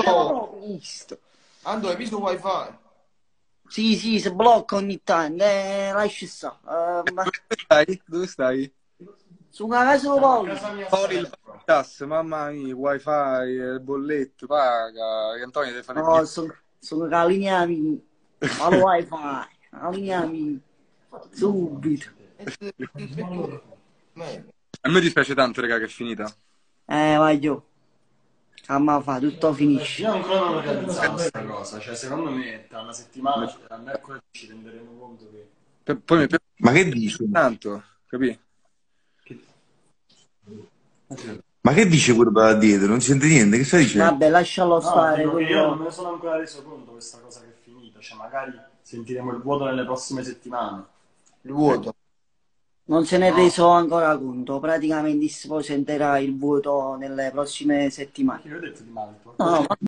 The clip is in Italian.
Ando. Ando, hai visto il wifi? Sì, sì, si blocca ogni tanto, eh, lasci stare. Eh, ma Dove stai? Dove stai? su una casa di Paolo. Fuori il gas, mamma mia, wifi, il bolletto, paga. Che Antonio deve fare il No, sono, sono con la linea mia. Al wifi, mia. Subito. Man. A me dispiace tanto, raga, che è finita. Eh, voglio. Mamma fa, tutto finisce. Io ancora non ho realizzato questa cosa, cioè secondo me tra una settimana, cioè, a mercoledì ci renderemo conto che... P- poi mi piace Ma che dici? tanto, capì? Ma che dice quello da dietro? Non si sente niente, che stai dicendo? Vabbè, lascialo No, stare. che io non quello- me ne sono ancora reso conto questa cosa che è finita, cioè magari sentiremo il vuoto nelle prossime settimane. Il vuoto. Non se ne è reso ancora conto. Praticamente si poi sentirà il vuoto nelle prossime settimane. Che io ho detto di male? No,